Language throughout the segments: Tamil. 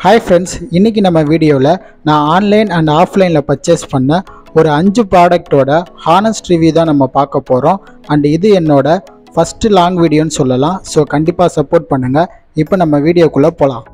ஹாய் ஃப்ரெண்ட்ஸ் இன்றைக்கி நம்ம வீடியோவில் நான் ஆன்லைன் அண்ட் ஆஃப்லைனில் பர்ச்சேஸ் பண்ண ஒரு அஞ்சு ப்ராடக்ட்டோட ஹானஸ்ட் ரிவ்யூ தான் நம்ம பார்க்க போகிறோம் அண்ட் இது என்னோட ஃபஸ்ட்டு லாங் வீடியோன்னு சொல்லலாம். ஸோ கண்டிப்பாக சப்போர்ட் பண்ணுங்கள் இப்போ நம்ம வீடியோக்குள்ளே போகலாம்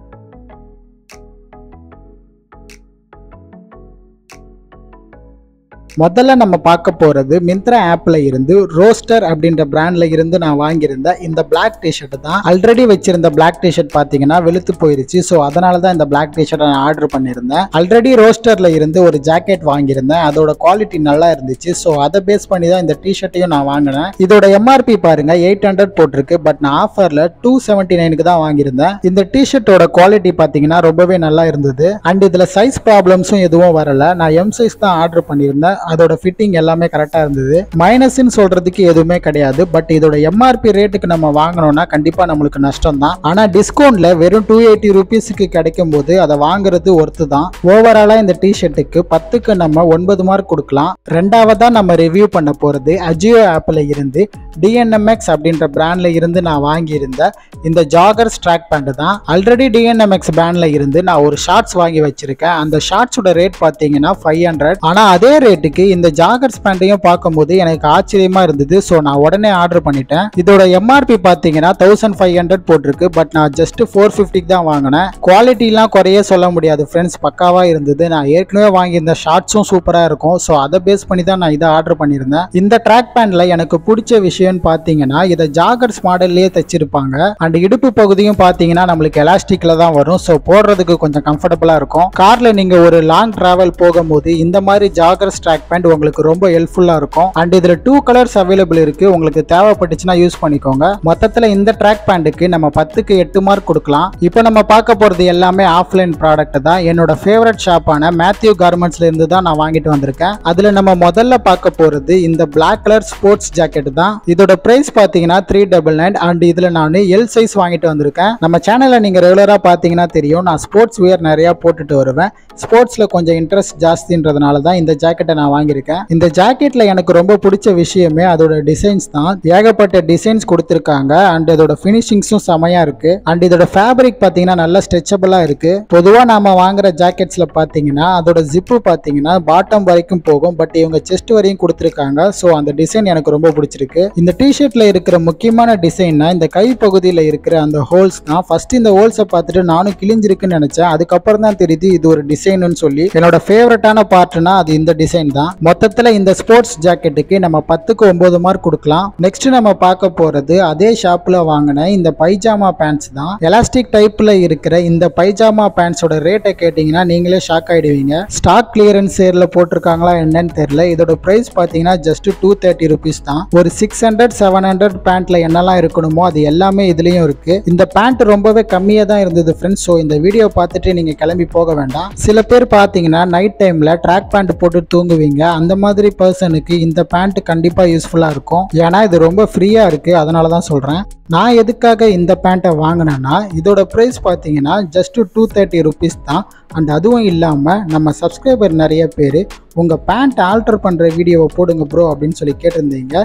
முதல்ல நம்ம பார்க்க போகிறது மிந்த்ரா ஆப்பில் இருந்து ரோஸ்டர் அப்படின்ற பிராண்டில் இருந்து நான் வாங்கியிருந்த இந்த பிளாக் டிஷர்ட் தான். ஆல்ரெடி வச்சிருந்த பிளாக் டிஷர்ட் பார்த்தீங்கன்னா வெளுத்து போயிருச்சு. ஸோ அதனால தான் இந்த பிளாக் டிஷர்ட்டை நான் ஆர்டர் பண்ணியிருந்தேன். ஆல்ரெடி ரோஸ்டரில் இருந்து ஒரு ஜாக்கெட் வாங்கியிருந்தேன். அதோட குவாலிட்டி நல்லா இருந்துச்சு. ஸோ அதை பேஸ் பண்ணி தான் இந்த டிஷர்ட்டையும் நான் வாங்கினேன். இதோட எம்ஆர்பி பாருங்க எயிட் ஹண்ட்ரட் போட்டிருக்கு. பட் நான் ஆஃபரில் டூ செவன்ட்டி நைனுக்கு தான் வாங்கியிருந்தேன். இந்த டிஷர்ட்டோட குவாலிட்டி பார்த்தீங்கன்னா ரொம்பவே நல்லா இருந்தது. அண்ட் இதில் சைஸ் ப்ராப்ளம்ஸும் எதுவும் வரல. நான் எம் சைஸ் தான் ஆர்டர் பண்ணியிருந்தேன். அதோட ஃபிட்டிங் எல்லாமே கரெக்டாக இருந்தது. மைனஸ்ன்னு சொல்கிறதுக்கு எதுவுமே கிடையாது. பட் இதோட எம்ஆர்பி ரேட்டுக்கு நம்ம வாங்கினோம்னா கண்டிப்பாக நம்மளுக்கு நஷ்டம் தான் ஆனால் டிஸ்கவுண்ட்டில் வெறும் டூ எயிட்டி ருபீஸுக்கு கிடைக்கும் போது அதை வாங்குறது ஒர்த்து தான் ஓவராலாக இந்த டிஷர்ட்டுக்கு பத்துக்கு நம்ம ஒன்பது மார்க் கொடுக்கலாம். ரெண்டாவதாக நம்ம ரிவ்யூ பண்ண போகிறது அஜியோ ஆப்பில் இருந்து டிஎன்எம்எக்ஸ் அப்படின்ற பிராண்டில் இருந்து நான் வாங்கியிருந்த இந்த ஜாகர்ஸ் ட்ராக் பேண்ட் தான். ஆல்ரெடி டிஎன்எம்எக்ஸ் பிராண்டில் இருந்து நான் ஒரு ஷார்ட்ஸ் வாங்கி வச்சிருக்கேன். அந்த ஷார்ட்ஸோட ரேட் பார்த்தீங்கன்னா ஃபைவ் ஹண்ட்ரட் ஆனால் அதே ரேட்டுக்கு இந்த ஜாகர்ஸ் பேண்ட்டையும் பார்க்கும்போது எனக்கு ஆச்சரியமாக இருந்தது. ஸோ நான் உடனே ஆர்டர் பண்ணிட்டேன். இதோட எம்ஆர்பி பார்த்தீங்கன்னா தௌசண்ட் ஃபைவ் ஹண்ட்ரட் போட்டிருக்கு. பட் நான் ஜஸ்ட் ஃபோர் ஃபிஃப்டிக்கு தான் வாங்கினேன். குவாலிட்டிலாம் குறைய சொல்ல முடியாது ஃப்ரெண்ட்ஸ் பக்காவாக இருந்தது. நான் ஏற்கனவே வாங்கியிருந்த ஷார்ட்ஸும் சூப்பராக இருக்கும். ஸோ அதை பேஸ் பண்ணி தான் நான் இதை ஆர்டர் பண்ணியிருந்தேன். இந்த ட்ராக் பேண்டில் எனக்கு பிடிச்ச விஷயம் விஷயம்னு பார்த்தீங்கன்னா இதை ஜாகர்ஸ் மாடல்லே தைச்சிருப்பாங்க. அண்ட் இடுப்பு பகுதியும் பார்த்தீங்கன்னா நம்மளுக்கு எலாஸ்டிக்ல தான் வரும். ஸோ போடுறதுக்கு கொஞ்சம் கம்ஃபர்டபுளாக இருக்கும். கார்ல நீங்க ஒரு லாங் டிராவல் போகும்போது இந்த மாதிரி ஜாகர்ஸ் ட்ராக் பேண்ட் உங்களுக்கு ரொம்ப ஹெல்ப்ஃபுல்லாக இருக்கும். அண்ட் இதில் டூ கலர்ஸ் அவைலபிள் இருக்கு. உங்களுக்கு தேவைப்பட்டுச்சுன்னா யூஸ் பண்ணிக்கோங்க. மொத்தத்தில் இந்த ட்ராக் பேண்ட்டுக்கு நம்ம பத்துக்கு எட்டு மார்க் கொடுக்கலாம். இப்போ நம்ம பார்க்க போகிறது எல்லாமே ஆஃப்லைன் ப்ராடக்ட் தான். என்னோட ஃபேவரட் ஷாப்பான மேத்யூ கார்மெண்ட்ஸ்ல இருந்து தான் நான் வாங்கிட்டு வந்திருக்கேன். அதில் நம்ம முதல்ல பார்க்க போகிறது இந்த பிளாக் கலர் ஸ்போர்ட்ஸ் ஜாக்கெட் தான். இதோட பிரைஸ் பார்த்தீங்கன்னா த்ரீ டபுள் நைன் அண்ட் இதில் நான் எல் சைஸ் வாங்கிட்டு வந்திருக்கேன். நம்ம சேனலில் நீங்கள் ரெகுலராக பார்த்தீங்கன்னா தெரியும். நான் ஸ்போர்ட்ஸ் வியர் நிறையா போட்டுட்டு வருவேன். ஸ்போர்ட்ஸில் கொஞ்சம் இன்ட்ரெஸ்ட் ஜாஸ்தின்றதுனால தான் இந்த ஜாக்கெட்டை நான் வாங்கியிருக்கேன். இந்த ஜாக்கெட்டில் எனக்கு ரொம்ப பிடிச்ச விஷயமே அதோட டிசைன்ஸ் தான். ஏகப்பட்ட டிசைன்ஸ் கொடுத்துருக்காங்க. அண்ட் இதோட ஃபினிஷிங்ஸும் செமையாக இருக்குது அண்ட் இதோட ஃபேப்ரிக் பார்த்தீங்கன்னா நல்லா ஸ்ட்ரெச்சபிளாக இருக்குது பொதுவாக நாம் வாங்குற ஜாக்கெட்ஸில் பார்த்தீங்கன்னா அதோட ஜிப்பு பார்த்தீங்கன்னா பாட்டம் வரைக்கும் போகும். பட் இவங்க செஸ்ட் வரையும் கொடுத்துருக்காங்க. ஸோ அந்த டிசைன் எனக்கு ரொம்ப பிடிச்சிருக்கு. இந்த டிஷர்ட்ல இருக்கிற முக்கியமான டிசைன்னா இந்த கை பகுதியில் இருக்கிற அந்த ஹோல்ஸ் தான் ஃபர்ஸ்ட் இந்த ஹோல்ஸை பார்த்துட்டு நானும் கிழிஞ்சிருக்குன்னு நினைச்சேன். அதுக்கப்புறம் தான் தெரியுது இது ஒரு டிசைன்னு சொல்லி. என்னோட ஃபேவரட்டான பார்ட்னா அது இந்த டிசைன் தான். மொத்தத்தில் இந்த ஸ்போர்ட்ஸ் ஜாக்கெட்டுக்கு நம்ம பத்துக்கு ஒன்பது மார்க் கொடுக்கலாம். நெக்ஸ்ட் நம்ம பார்க்க போறது அதே ஷாப்ல வாங்கின இந்த பைஜாமா பேண்ட்ஸ் தான். எலாஸ்டிக் டைப்ல இருக்கிற இந்த பைஜாமா பேண்ட்ஸோட ரேட்டை கேட்டிங்கன்னா நீங்களே ஷாக் ஆயிடுவீங்க. ஸ்டாக் கிளியரன்ஸ் சேரில் போட்டிருக்காங்களா என்னன்னு தெரியல. இதோட பிரைஸ் பார்த்தீங்கன்னா ஜஸ்ட் டூ தேர்ட்டி ருபீஸ் தான். ஒரு சிக்ஸ் ஹண்ட்ரட் செவன் ஹண்ட்ரட் பேண்ட்ல என்னெல்லாம் இருக்கணுமோ அது எல்லாமே இதுலயும் இருக்கு. இந்த பேண்ட் ரொம்பவே கம்மியாக தான் இருந்தது ஃப்ரெண்ட்ஸ் ஸோ இந்த வீடியோ பார்த்துட்டு நீங்க கிளம்பி போக வேண்டாம். சில பேர் பார்த்தீங்கன்னா நைட் டைம்ல ட்ராக் பேண்ட் போட்டு தூங்குவீங்க. அந்த மாதிரி பர்சனுக்கு இந்த பேண்ட் கண்டிப்பாக யூஸ்ஃபுல்லாக இருக்கும். ஏன்னா இது ரொம்ப ஃப்ரீயாக இருக்கு. அதனால தான் சொல்கிறேன் நான் எதுக்காக இந்த பேண்ட்டை வாங்கினேன்னா இதோட ப்ரைஸ் பார்த்தீங்கன்னா ஜஸ்ட் டூ தேர்ட்டி ருபீஸ் தான். அண்ட் அதுவும் இல்லாமல் நம்ம சப்ஸ்கிரைபர் நிறைய பேர் உங்கள் பேண்ட் ஆல்டர் பண்ணுற வீடியோவை போடுங்க ப்ரோ அப்படின்னு சொல்லி கேட்டிருந்தீங்க.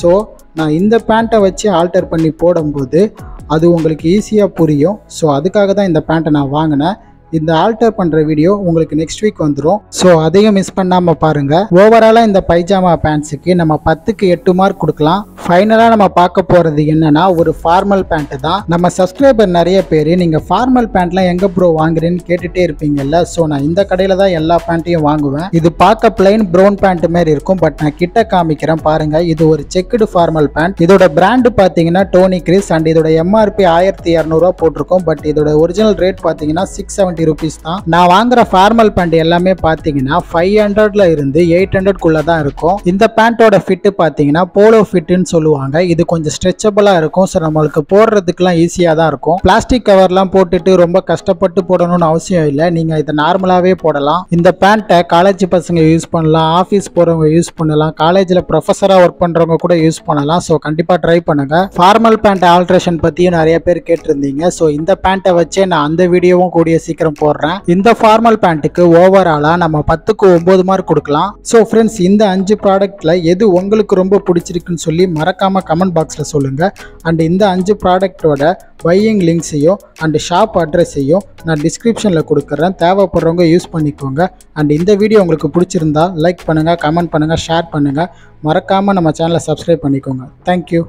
ஸோ நான் இந்த பேண்ட்டை வச்சு ஆல்டர் பண்ணி போடும்போது அது உங்களுக்கு ஈஸியாக புரியும். ஸோ அதுக்காக தான் இந்த பேண்ட்டை நான் வாங்கினேன். இந்த ஆல்டர் பண்ணுற வீடியோ உங்களுக்கு நெக்ஸ்ட் வீக் வந்துடும் ஸோ அதையும் மிஸ் பண்ணாமல் பாருங்கள் ஓவராலாக இந்த பைஜாமா பேண்ட்ஸுக்கு நம்ம பத்துக்கு எட்டு மார்க் கொடுக்கலாம். ஃபைனலாக நம்ம பார்க்க போகிறது என்னன்னா ஒரு ஃபார்மல் பேண்ட்டு தான். நம்ம சப்ஸ்கிரைபர் நிறைய பேர் நீங்கள் ஃபார்மல் பேண்ட்லாம் எங்கே ப்ரோ வாங்குறேன்னு கேட்டுகிட்டே இருப்பீங்கல்ல? ஸோ நான் இந்த கடையில் தான் எல்லா பேண்ட்டையும் வாங்குவேன். இது பார்க்க பிளைன் ப்ரௌன் பேண்ட் மாதிரி இருக்கும் பட் நான் கிட்ட காமிக்கிறேன் பாருங்க. இது ஒரு செக்குடு ஃபார்மல் பேண்ட் இதோட பிராண்டு பார்த்தீங்கன்னா டோனி கிரிஸ் அண்ட் இதோட எம்ஆர்பி ஆயிரத்தி இரநூறுவா போட்டிருக்கோம். பட் இதோட ஒரிஜினல் ரேட் பார்த்தீங்கன்னா சிக்ஸ் செவன்ட்டி ருபீஸ் தான். நான் வாங்குற ஃபார்மல் பேண்ட் எல்லாமே பார்த்தீங்கன்னா ஃபைவ் ஹண்ட்ரட்ல இருந்து எயிட் ஹண்ட்ரட்குள்ள தான் இருக்கும். இந்த பேண்ட்டோட ஃபிட்டு பார்த்தீங்கன்னா போலோ ஃபிட்டுன்னு சொல்லுவாங்க. இது கொஞ்சம் ஸ்ட்ரெச்சபிளாக இருக்கும். ஸோ நம்மளுக்கு போடுறதுக்குலாம் ஈஸியாக தான் இருக்கும். பிளாஸ்டிக் கவர்லாம் போட்டுட்டு ரொம்ப கஷ்டப்பட்டு போடணும்னு அவசியம் இல்லை. நீங்கள் இதை நார்மலாகவே போடலாம். இந்த பேண்ட்டை காலேஜ் பசங்க யூஸ் பண்ணலாம். ஆஃபீஸ் போகிறவங்க யூஸ் பண்ணலாம். காலேஜில் ப்ரொஃபஸராக ஒர்க் பண்ணுறவங்க கூட யூஸ் பண்ணலாம். ஸோ கண்டிப்பாக ட்ரை பண்ணுங்க. ஃபார்மல் பேண்ட் ஆல்ட்ரேஷன் பற்றியும் நிறைய பேர் கேட்டிருந்தீங்க. ஸோ இந்த பேண்ட்டை வச்சே நான் அந்த வீடியோவும் கூடிய சீக்கிரம் சீக்கிரம் போடுறேன். இந்த ஃபார்மல் பேண்ட்டுக்கு ஓவராலாக நம்ம பத்துக்கு ஒம்பது மார்க் கொடுக்கலாம். ஸோ ஃப்ரெண்ட்ஸ் இந்த அஞ்சு ப்ராடக்ட்டில் எது உங்களுக்கு ரொம்ப பிடிச்சிருக்குன்னு சொல்லி மறக்காமல் கமெண்ட் பாக்ஸில் சொல்லுங்கள் அண்ட் இந்த அஞ்சு ப்ராடக்டோட பையிங் லிங்க்ஸையும் அண்ட் ஷாப் அட்ரஸையும் நான் டிஸ்கிரிப்ஷனில் கொடுக்குறேன். தேவைப்படுறவங்க யூஸ் பண்ணிக்கோங்க. அண்ட் இந்த வீடியோ உங்களுக்கு பிடிச்சிருந்தா லைக் பண்ணுங்கள் கமெண்ட் பண்ணுங்கள் ஷேர் பண்ணுங்கள் மறக்காமல் நம்ம சேனலை சப்ஸ்கிரைப் பண்ணிக்கோங்க. தேங்க்யூ